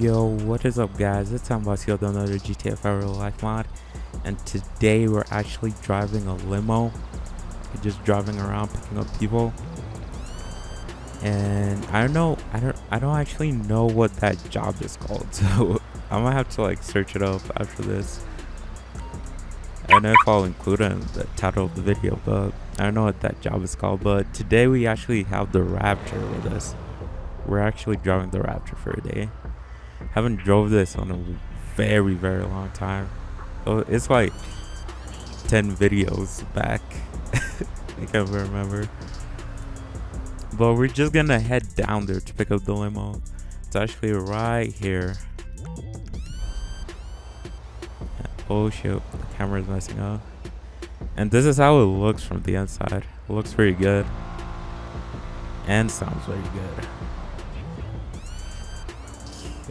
Yo, what is up guys? It's time about to another GTA 5 Real Life mod. And today we're actually driving a limo. We're just driving around picking up people. And I don't know I don't I don't actually know what that job is called. So I might have to like search it up after this. I don't know if I'll include it in the title of the video but I don't know what that job is called. But today we actually have the Raptor with us. We're actually driving the Raptor for a day haven't drove this on a very very long time. It's like 10 videos back i can't remember. But we're just gonna head down there to pick up the limo. It's actually right here. Oh shoot the camera's messing up. And this is how it looks from the inside. It looks pretty good. And sounds very good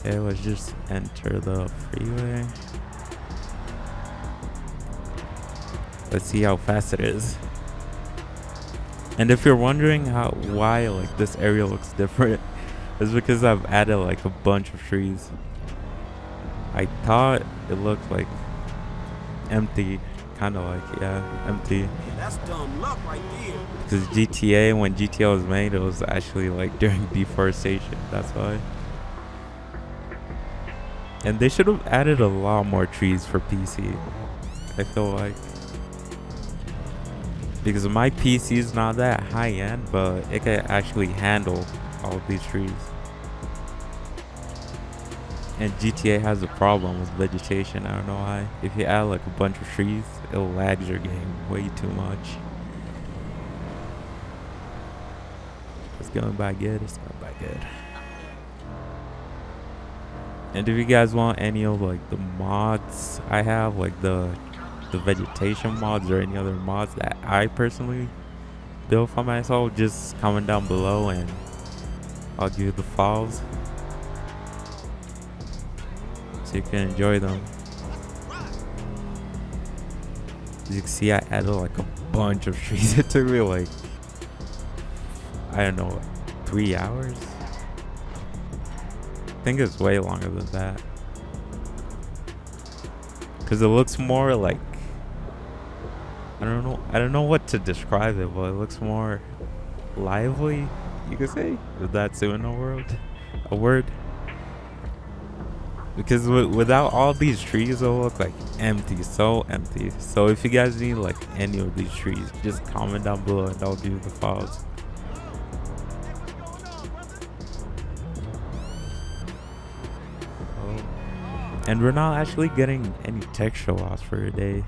Okay, let's just enter the freeway. Let's see how fast it is. And if you're wondering how why like this area looks different, it's because I've added like a bunch of trees. I thought it looked like empty, kind of like yeah, empty. That's dumb luck right there. Because GTA, when GTA was made, it was actually like during deforestation. That's why. And they should have added a lot more trees for PC. I feel like. Because my PC is not that high end, but it can actually handle all of these trees. And GTA has a problem with vegetation. I don't know why. If you add like a bunch of trees, it lags your game way too much. It's going by good. It's going by good. And if you guys want any of like the mods I have, like the the vegetation mods or any other mods that I personally build for myself, just comment down below and I'll give you the files so you can enjoy them. As you can see, I added like a bunch of trees. It took me like I don't know, three hours. I think it's way longer than that. Cause it looks more like I don't know I don't know what to describe it, but it looks more lively, you could say. If that's even a word a word. Because without all these trees it'll look like empty, so empty. So if you guys need like any of these trees, just comment down below and I'll do the files. And we're not actually getting any texture loss for a day.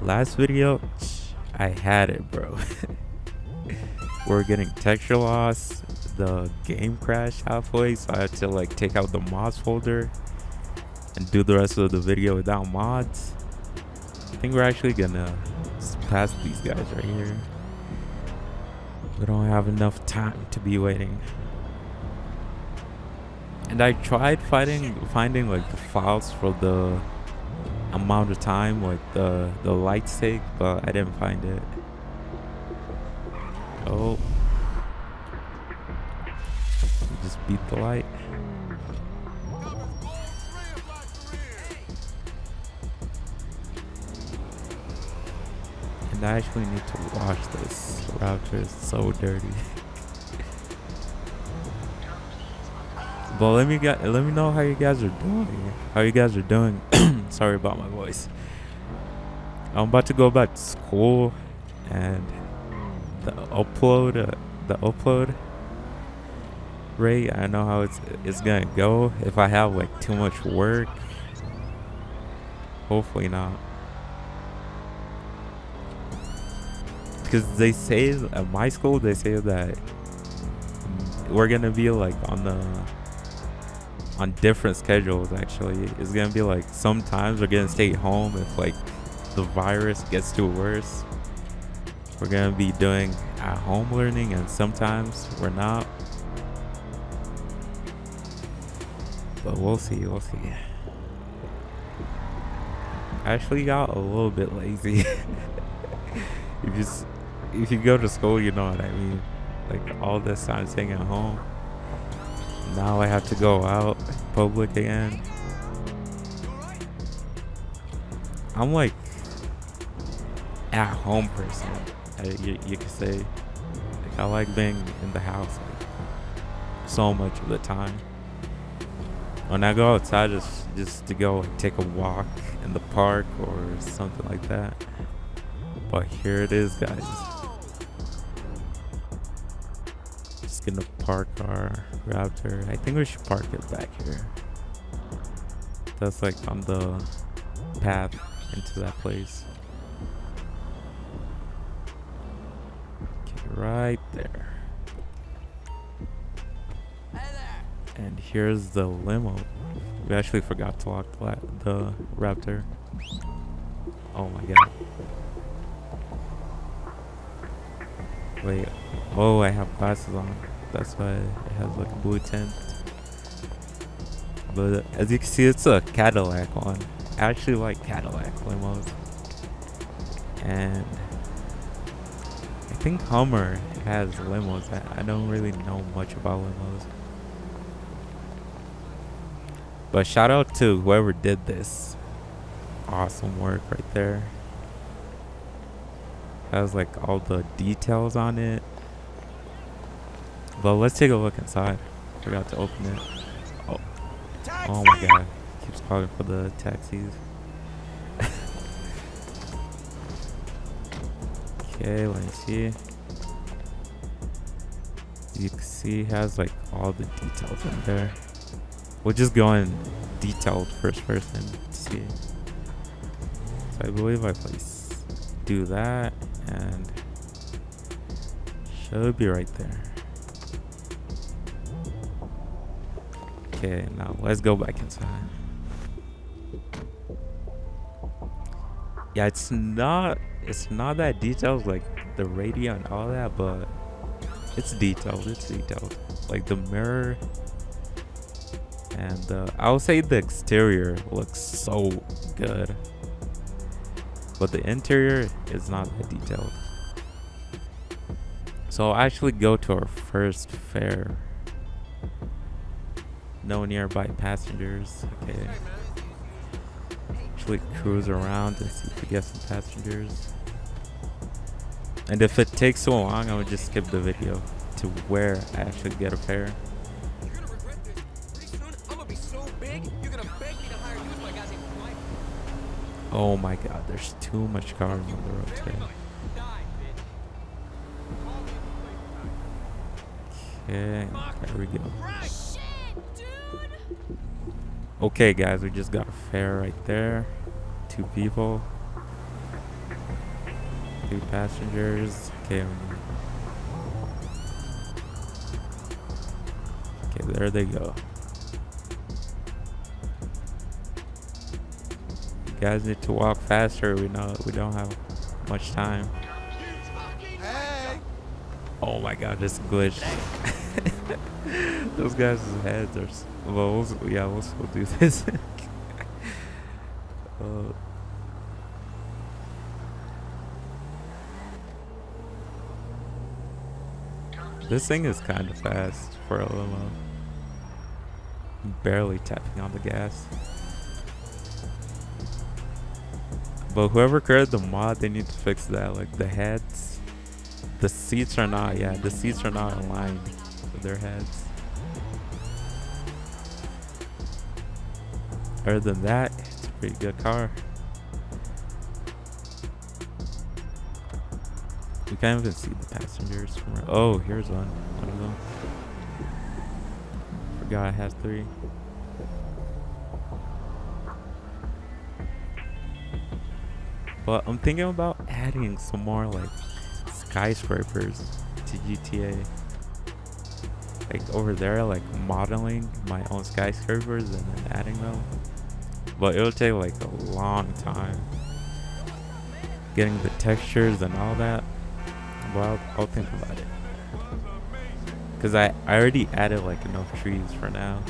Last video, I had it, bro. we're getting texture loss. The game crashed halfway, so I had to like take out the mods folder and do the rest of the video without mods. I think we're actually gonna pass these guys right here. We don't have enough time to be waiting. And I tried finding finding like the files for the amount of time like the the lights take, but I didn't find it. Oh. Just beat the light. And I actually need to wash this router. It's so dirty. But let me get let me know how you guys are doing. How you guys are doing. Sorry about my voice. I'm about to go back to school, and the upload uh, the upload rate. I know how it's it's gonna go if I have like too much work. Hopefully not. Because they say at my school they say that we're gonna be like on the on different schedules actually. It's gonna be like sometimes we're gonna stay home if like the virus gets too worse. We're gonna be doing at home learning and sometimes we're not. But we'll see we'll see. I actually got a little bit lazy. If you if you go to school you know what I mean. Like all this time staying at home now I have to go out public again. I'm like at home person. You, you could say like, I like being in the house like, so much of the time. When I go outside, just just to go like, take a walk in the park or something like that. But here it is, guys. Just gonna park our Raptor. I think we should park it back here. That's like on the path into that place. Okay, right there. And here's the limo. We actually forgot to lock the, the Raptor. Oh my god. Wait. Oh, I have glasses on. That's why it has like a blue tint. But as you can see, it's a Cadillac one. I actually like Cadillac limos. And I think Hummer has limos. I, don't really know much about limos. But shout out to whoever did this. Awesome work right there. Has like all the details on it. But let's take a look inside. Forgot to open it. Oh, oh my god. Keeps calling for the taxis. okay, let me see. You can see has like all the details in there. We'll just go in detailed first person to see. So I believe I place do that and should be right there. Okay, now let's go back inside. Yeah, it's not it's not that detailed like the radio and all that, but it's detailed. It's detailed. Like the mirror and uh, I would say the exterior looks so good, but the interior is not that detailed. So I'll actually go to our first fare. No nearby passengers. Okay. Actually cruise around and see if we get some passengers. And if it takes so long, I would just skip the video to where I actually get a wife. Oh my god, there's too much cars on the road today. Okay, there we go. Okay, guys, we just got a fare right there. Two people. Two passengers. Okay. we- Okay, there they go. You guys need to walk faster. We know we don't have much time. Oh my god, this glitch. Those guys' heads are. Well, we'll yeah, we'll still do this. this thing is kind of fast for a limo. Barely tapping on the gas. But whoever created the mod, they need to fix that. Like the heads, the seats are not. Yeah, the seats are not aligned with their heads. Other than that, it's a pretty good car. We can't even see the passengers from. our- Oh, here's one. One of them. Forgot it has three. But I'm thinking about adding some more like skyscrapers to GTA. Like over there, like modeling my own skyscrapers and then adding them. But it'll take like a long time. Getting the textures and all that. Well, I'll, I'll think about it. Cause I, I already added like enough trees for now.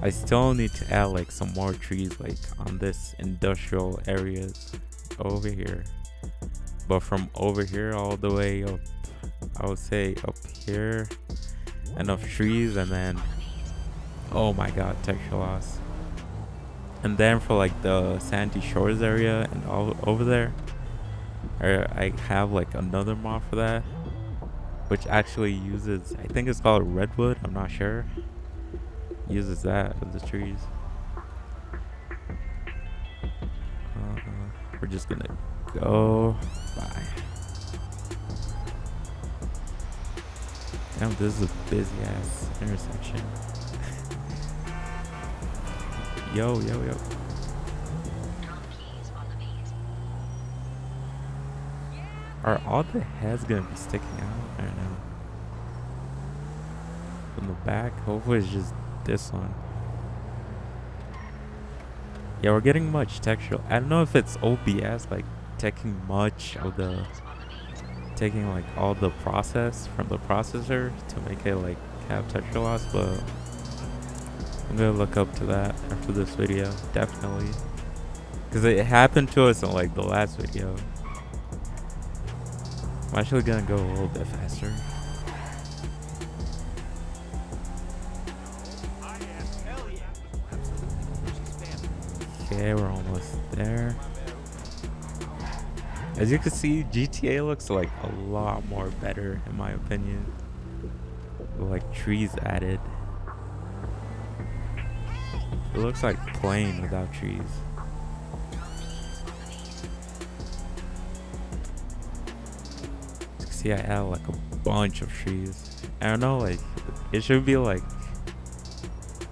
I still need to add like some more trees like on this industrial areas over here. But from over here all the way up, I would say up here enough trees and then oh my god texture loss and then for like the sandy shores area and all over there I, have like another mod for that which actually uses i think it's called redwood i'm not sure. Uses that of the trees. Uh, we're just gonna go bye Damn, this is a busy ass intersection. Yo, yo, yo. Are all the heads gonna be sticking out? I don't know. From the back? Hopefully it's just this one. Yeah, we're getting much texture. I don't know if it's OBS, like taking much of the taking like all the process from the processor to make it like have texture loss, but I'm gonna look up to that after this video, definitely. Cause it happened to us in like the last video. I'm actually gonna go a little bit faster. Okay, we're almost there. As you can see, GTA looks like a lot more better in my opinion. Like trees added. It looks like plain without trees. See, I added like a bunch of trees. I don't know, like it should be like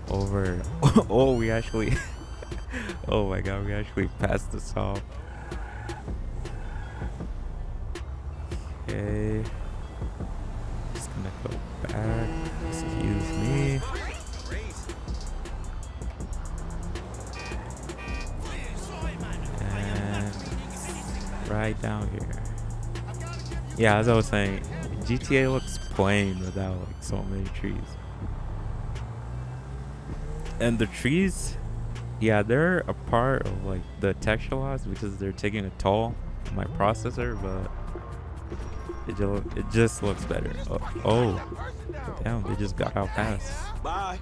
over. oh, we actually. oh my god, we actually passed this off. Okay. Right down here. Yeah, as I was saying, GTA looks plain without like so many trees. And the trees, yeah, they're a part of like the texture loss because they're taking a toll on my processor, but it just, it just looks better. Oh, oh, damn, they just got out fast. Bye.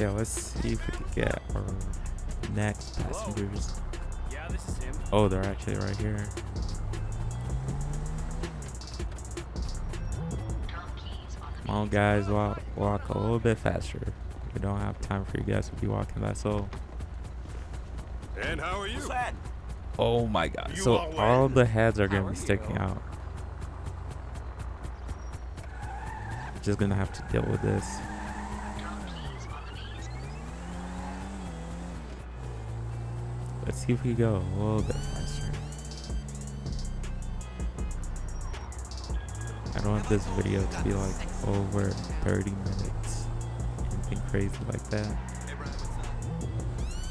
Okay, let's see if we can get our next passengers. Yeah, this is him. Oh, they're actually right here. Come on, guys, walk, walk a little bit faster. We don't have time for you guys to be walking that slow. And how are you? What's? Oh my god. You So all the heads are gonna be are sticking you? out. Just gonna have to deal with this. Let's see if we go a little bit faster. I don't want this video to be like over 30 minutes. Anything crazy like that.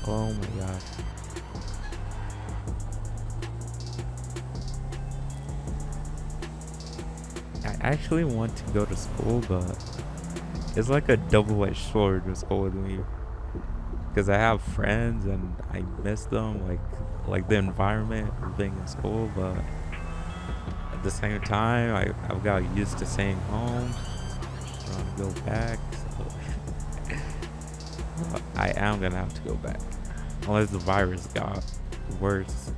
Oh my god. I actually want to go to school, but it's like a double-edged sword with school with me. Because I have friends and I miss them, like like the environment being in school, but at the same time, I, I've got used to staying home. I want to go back, so I am gonna have to go back, unless the virus got worse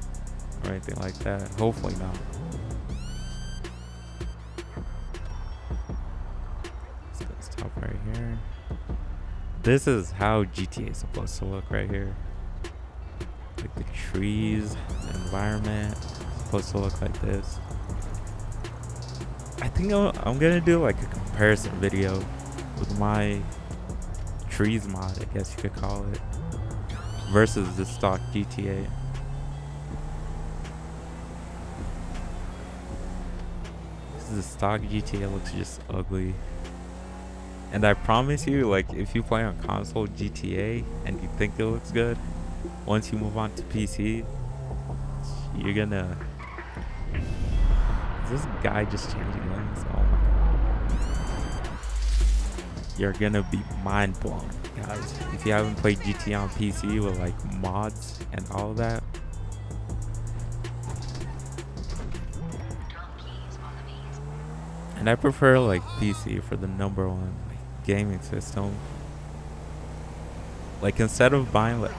or anything like that. Hopefully not. This is how GTA is supposed to look right here. Like the trees, the environment, supposed to look like this. I think I'm, I'm gonna do like a comparison video with my trees mod, I guess you could call it, versus the stock GTA. This is the stock GTA looks just ugly. And I promise you, like, if you play on console GTA and you think it looks good, once you move on to PC, you're gonna. Is this guy just changing lanes? Oh my god. You're gonna be mind blown, guys. If you haven't played GTA on PC with like mods and all that, And I prefer like PC for the number one gaming system. Like instead of buying like,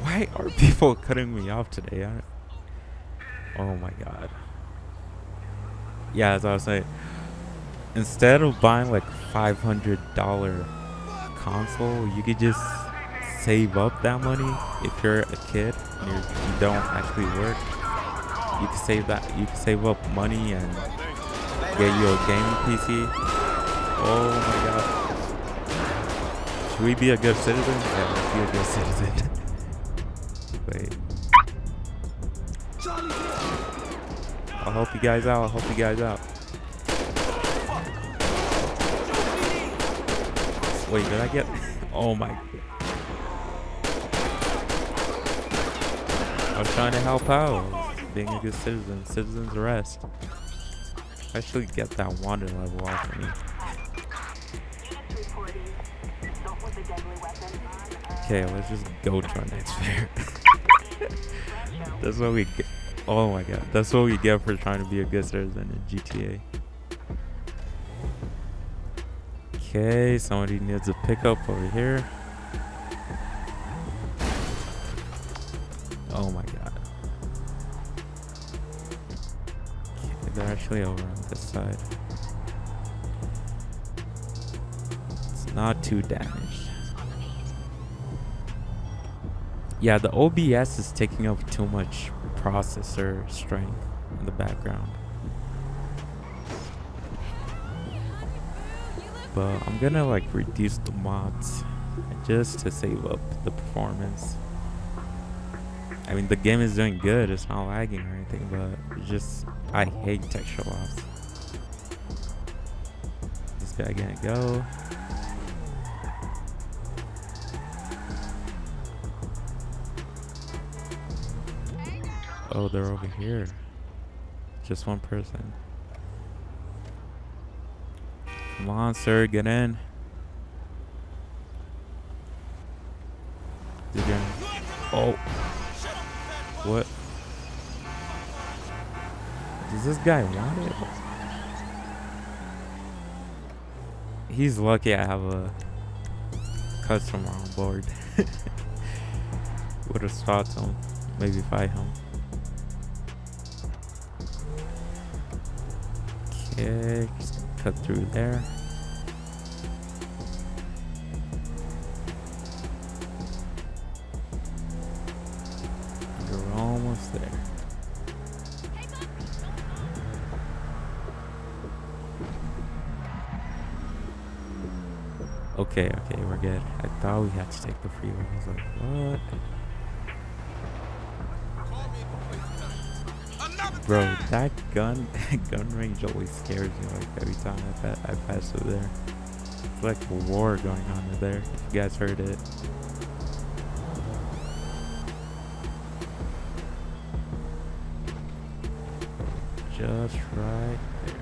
why are people cutting me off today? I, oh my god. Yeah, as I was saying, instead of buying like five hundred dollar console, you could just save up that money if you're a kid and you're, you don't actually work. You can save that. You can save up money and get you a gaming PC. Oh my god. Should we be a good citizen? Yeah, let's be a good citizen. Wait. I'll help you guys out. I'll help you guys out. Wait, did I get? Oh my. I'm trying to help out. Being a good citizen. Citizen's arrest. I should get that wanted level off of me. Okay, let's just go to our next fare. That's what we get. Oh my god. That's what we get for trying to be a good citizen in GTA. Okay, somebody needs a pickup over here. Oh my god. Okay, they're actually over on this side. It's not too damaged. Yeah, the OBS is taking up too much processor strength in the background. But I'm gonna like reduce the mods just to save up the performance. I mean, the game is doing good. It's not lagging or anything, but just I hate texture loss. This guy gonna go. Oh, they're over here. Just one person. Come on, sir, get in. Did you? Oh. What? Does this guy want it? He's lucky I have a customer on board. Would have shot him. Maybe fight him. Okay, cut through there. You're almost there. Okay, okay, we're good. I thought we had to take the freeway. I was like, what? Bro, that gun gun range always scares me like every time I, pa I pass over there. It's like war going on in there, if you guys heard it. Just right there.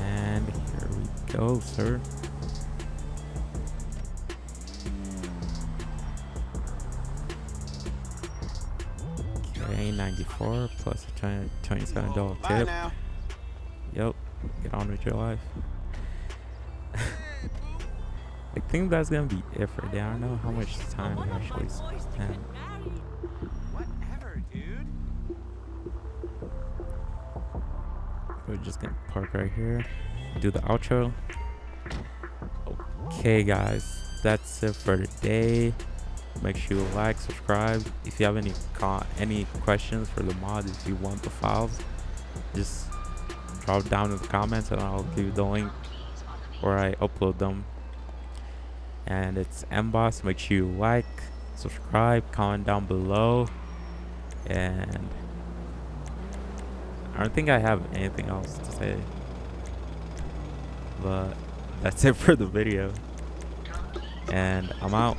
And here we go, sir. 94 plus a $27 Bye tip. now. Yep, get on with your life. I think that's gonna be it for today. I don't know how much time we actually spent. Whatever, dude. We're just gonna park right here. Do the outro. Okay, guys, that's it for today. Make sure you like, subscribe. If you have any any questions for the mod, if you want the files, just drop down in the comments and I'll give you the link where I upload them. And it's Mboss. Make sure you like, subscribe, comment down below, and I don't think I have anything else to say. But that's it for the video. And I'm out.